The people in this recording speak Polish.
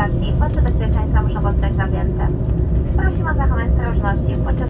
sygnalizacji. Pasy bezpieczeństwa muszą zostać zapięte. Prosimy o zachowanie ostrożności podczas